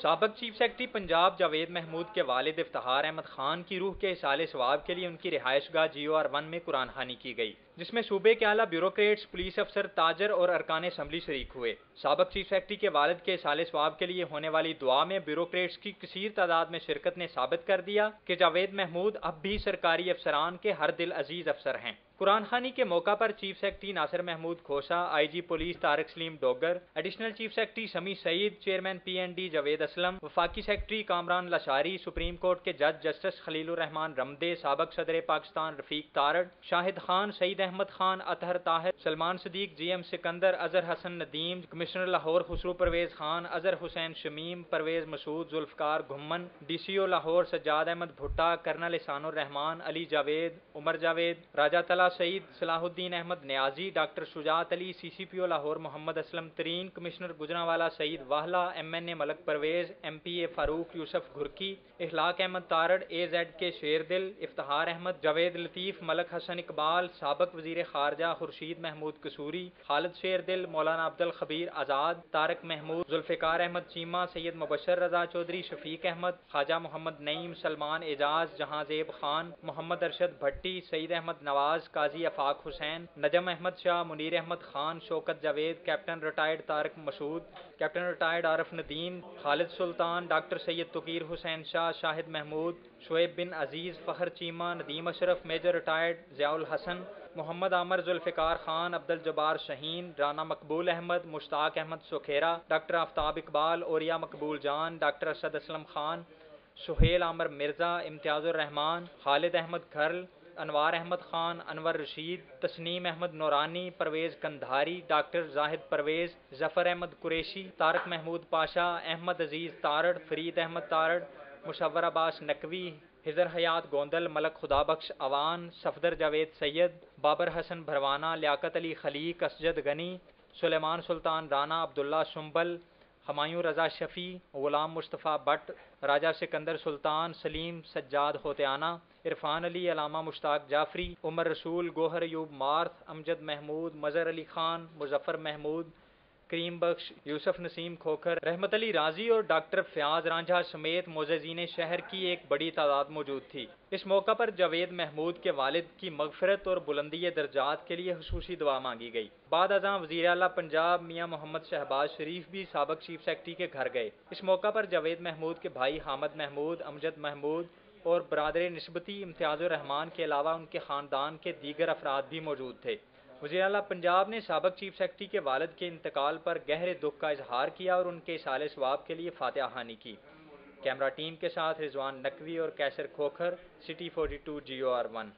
सबक chief secretary Punjab Javed Mahmood के वालिद इफ्तार अहमद खान की रूह के इसाले सवाब के लिए उनकी रिहाइश गाह जियो आर वन में कुरान खानी की गई, जिसमें सूबे के आला ब्यूरोक्रेट्स, पुलिस अफसर, ताजर और अरकान असम्बली शरीक हुए। सबक चीफ सेक्रेटरी के वालद के साले स्वाब के लिए होने वाली दुआ में ब्यूरोक्रेट्स की कसीर तादाद में शिरकत ने साबित कर दिया कि जावेद महमूद अब भी सरकारी अफसरान के हर दिल अज़ीज़ अफसर हैं। कुरान खानी के मौका पर chief secretary Nasir Mahmood Khosa, IG police Tariq Salim Dogar, additional chief secretary Shami Saeed, chairman P and D Javed Aslam, वफाकी secretary Kamran Lashari, supreme court के जज जस्टिस खलील रहमान रमदे, सबक सदर Pakistan Rafiq Tarar, Shahid Khan, Saeed Ahmed Khan, Athar Tahir, Salman Siddique G M Sikandar, Azhar Hassan Nadeem, commissioner Lahore Khusro Pervez Khan, Azhar Hussain Shamim, Pervez Masood Zulfiqar Ghuman D C O Lahore Sajjad Ahmed Bhutta, colonel Ehsanur Rehman Ali Javed, Umar Javed Raja Talha Saeed Salahuddin Ahmed Niazi, doctor Shujaat Ali C C P O Lahore Mohammad Aslam, Tareen commissioner Gujranwala Saeed Wahla M N A Malik Pervez M P A Farooq Yousaf Ghurki, Ikhlaq Ahmed Tarar A Z K Sherdil इफ्तार अहमद जावेद लतीफ़, मलक हसन इकबाल, सबक वज़ीर खारजा खुर्शीद महमूद कसूरी, Khalid Sher Dil Maulana Abdul Khabir Azad, Tariq Mahmood, Zulfiqar Ahmed Cheema, Syed Mubashir Raza Chaudhry Shafiq Ahmed, Khawaja Muhammad Naeem Salman Ejaz Jahanzeb Khan, Muhammad Arshad Bhatti, Saeed Ahmed Nawaz Qazi Afaq Hussain, Najam Ahmed Shah, Munir Ahmed Khan, Shaukat Javed, captain retired Tariq Masood captain retired Arif Nadeem, Khalid Sultan, doctor Syed Taqir Hussain Shah, Shahid Mahmood, Shoaib bin Aziz, Fakhar Cheema, Nadeem Ashraf, major retired, Ziaul Hassan, Mohammad Amir Zulfiqar Khan, Abdul Jabbar Shaheen, Rana Maqbool Ahmed, Mushtaq Ahmed Sukhera, doctor Aftab Iqbal, Oriya Maqbool Jan, doctor Asad Aslam Khan, Suhail Amir Mirza, Imtiazur Rehman, Khalid Ahmed Kharal Anwar Ahmed Khan, Anwar Rasheed, Tasneem Ahmed Noorani, Pervez Kandhari, doctor Zahid Pervez, Zafar Ahmed Qureshi, Tariq Mahmood Pasha, Ahmed Aziz Tarar, Farid Ahmed Tarar, Mushawar Abbas Naqvi, Hijar Hayat Gondal, Malik Khudabakhsh Awan, Safdar Javed Syed, Babar Hassan Bharwana, Liaqat Ali Khaliq Asjad Ghani, Sulaiman Sultan Rana Abdullah Shumbal Humayun Raza Shafi, Ghulam Mustafa Bhatt, Raja Sikandar Sultan, Saleem Sajjad Hotiana, Irfan Ali, Allama Mushtaq Jafri, Umar Rasool, Gohar Ayub math, Amjad Mahmood Mazhar Ali Khan Muzaffar Mahmood Karim Bakhsh, Yusuf Naseem Khokhar, Rehmat Ali राज़ी और doctor Fayaz Ranjha समेत मोजीन शहर की एक बड़ी तादाद मौजूद थी। इस मौका पर जावेद महमूद के वालिद की मगफरत और बुलंदी दर्जात के लिए खसूसी दुआ मांगी गई। बाद अजा वजी अला पंजाब मियाँ मोहम्मद शहबाज शरीफ भी सबक चीफ सेक्रेटरी के घर गए। इस मौका पर जावेद महमूद के भाई हामद महमूद, अमजद महमूद और बरदर नस्बती इम्तियाज़ुररहमान के अलावा उनके ख़ानदान के दीगर अफराद भी मौजूद थे। वजी अला पंजाब ने सबक चीफ सेक्रेटरी के वालद के इंतकाल पर गहरे दुख का इजहार किया और उनके साले स्वाब के लिए फातह हानि की। कैमरा टीम के साथ रिजवान नकवी और Kaiser Khokhar, city forty two G O R one.